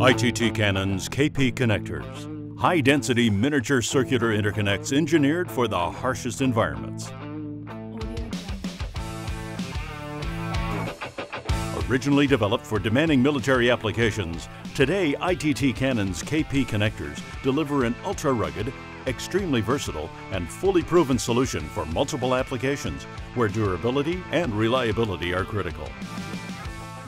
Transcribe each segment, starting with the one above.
ITT Cannon's KP connectors. High density miniature circular interconnects engineered for the harshest environments. Originally developed for demanding military applications, today ITT Cannon's KP connectors deliver an ultra rugged, extremely versatile, and fully proven solution for multiple applications where durability and reliability are critical.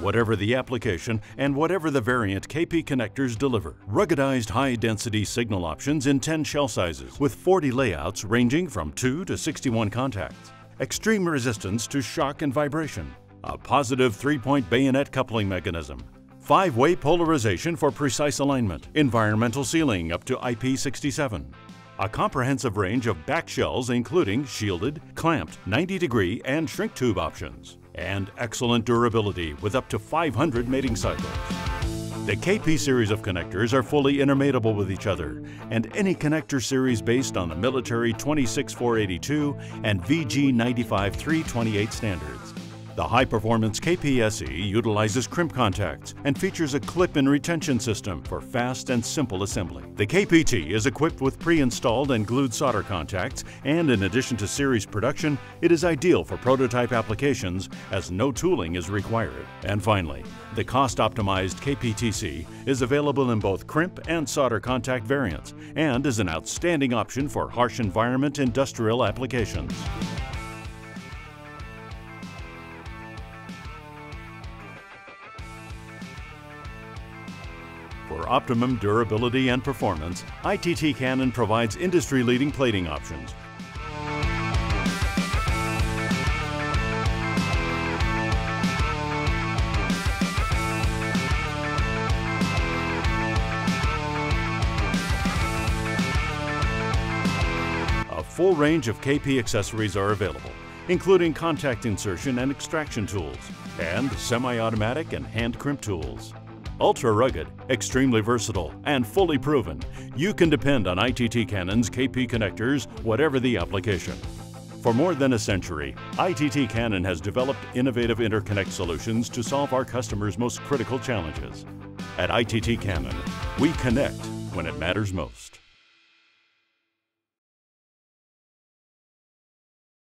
Whatever the application and whatever the variant, KP connectors deliver. Ruggedized high-density signal options in 10 shell sizes with 40 layouts ranging from 2 to 61 contacts. Extreme resistance to shock and vibration. A positive three-point bayonet coupling mechanism. Five-way polarization for precise alignment. Environmental sealing up to IP67 a comprehensive range of back shells including shielded, clamped, 90 degree, and shrink tube options, and excellent durability with up to 500 mating cycles. The KP series of connectors are fully intermatable with each other, and any connector series based on the military 26482 and VG 95328 standards. The high-performance KPSE utilizes crimp contacts and features a clip-in retention system for fast and simple assembly. The KPT is equipped with pre-installed and glued solder contacts, and in addition to series production, it is ideal for prototype applications as no tooling is required. And finally, the cost-optimized KPTC is available in both crimp and solder contact variants and is an outstanding option for harsh environment industrial applications. For optimum durability and performance, ITT Cannon provides industry-leading plating options. A full range of KP accessories are available, including contact insertion and extraction tools, and semi-automatic and hand crimp tools. Ultra rugged, extremely versatile, and fully proven, you can depend on ITT Cannon's KP connectors, whatever the application. For more than a century, ITT Cannon has developed innovative interconnect solutions to solve our customers' most critical challenges. At ITT Cannon, we connect when it matters most.